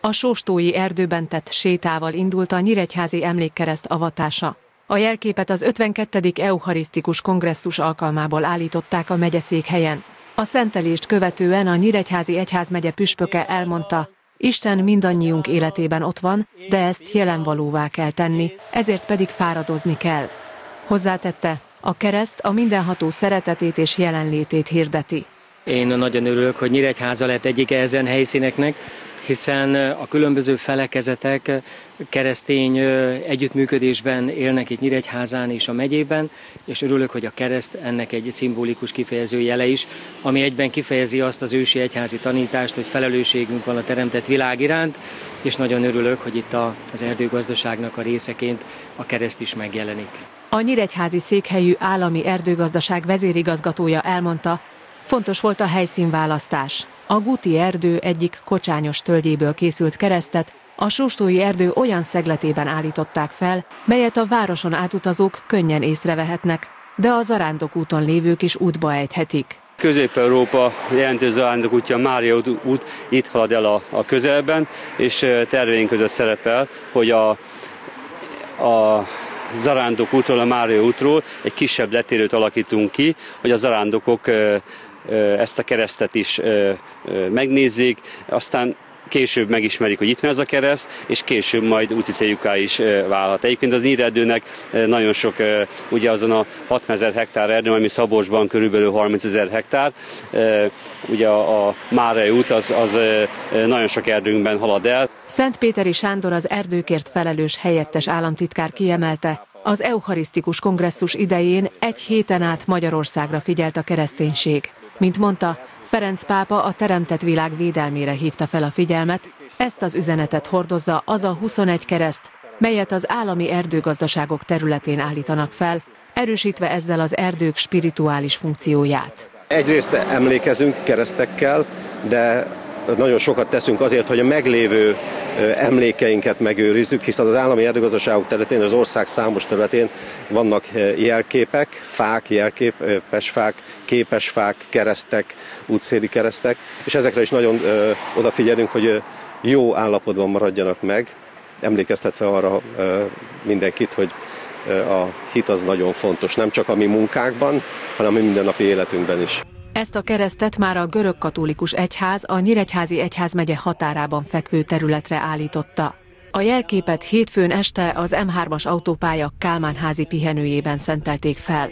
A Sóstói erdőben tett sétával indult a Nyíregyházi emlékkereszt avatása. A jelképet az 52. Eucharisztikus kongresszus alkalmából állították a megyeszékhelyen. A szentelést követően a Nyíregyházi Egyházmegye püspöke elmondta, Isten mindannyiunk életében ott van, de ezt jelenvalóvá kell tenni, ezért pedig fáradozni kell. Hozzátette, a kereszt a mindenható szeretetét és jelenlétét hirdeti. Én nagyon örülök, hogy Nyíregyháza lett egyik ezen helyszíneknek, hiszen a különböző felekezetek keresztény együttműködésben élnek itt Nyíregyházán és a megyében, és örülök, hogy a kereszt ennek egy szimbolikus kifejező jele is, ami egyben kifejezi azt az ősi egyházi tanítást, hogy felelősségünk van a teremtett világ iránt, és nagyon örülök, hogy itt az erdőgazdaságnak a részeként a kereszt is megjelenik. A Nyíregyházi székhelyű állami erdőgazdaság vezérigazgatója elmondta, fontos volt a helyszínválasztás. A Guti erdő egyik kocsányos tölgyéből készült keresztet a Sóstói erdő olyan szegletében állították fel, melyet a városon átutazók könnyen észrevehetnek, de a zarándok úton lévők is útba ejthetik. Közép-Európa jelentős zarándok útja, Mária út itt halad el a, a közelben, és terveink között szerepel, hogy a, a zarándok útról, a Mária útról egy kisebb letérőt alakítunk ki, hogy a zarándokok ezt a keresztet is megnézzék, aztán később megismerik, hogy itt van ez a kereszt, és később majd úti céljuká is válhat. Egyébként az Nyíredőnek nagyon sok, ugye azon a 60 ezer hektár erdő, ami Szabolcsban körülbelül 30 ezer hektár, ugye a, a Márai út az, az nagyon sok erdőnkben halad el. Szentpéteri Sándor az erdőkért felelős helyettes államtitkár kiemelte, az eucharisztikus kongresszus idején egy héten át Magyarországra figyelt a kereszténység. Mint mondta, Ferenc pápa a teremtett világ védelmére hívta fel a figyelmet, ezt az üzenetet hordozza az a 21 kereszt, melyet az állami erdőgazdaságok területén állítanak fel, erősítve ezzel az erdők spirituális funkcióját. Egyrészt emlékezünk keresztekkel, de nagyon sokat teszünk azért, hogy a meglévő emlékeinket megőrizzük, hiszen az állami erdőgazdaságok területén, az ország számos területén vannak jelképek, fák, jelképes fák, képes fák, keresztek, útszéli keresztek, és ezekre is nagyon odafigyelünk, hogy jó állapotban maradjanak meg, emlékeztetve arra mindenkit, hogy a hit az nagyon fontos, nem csak a mi munkákban, hanem a mi mindennapi életünkben is. Ezt a keresztet már a görög katolikus egyház a Nyíregyházi egyházmegye határában fekvő területre állította. A jelképet hétfőn este az M3-as autópálya Kálmánházi pihenőjében szentelték fel.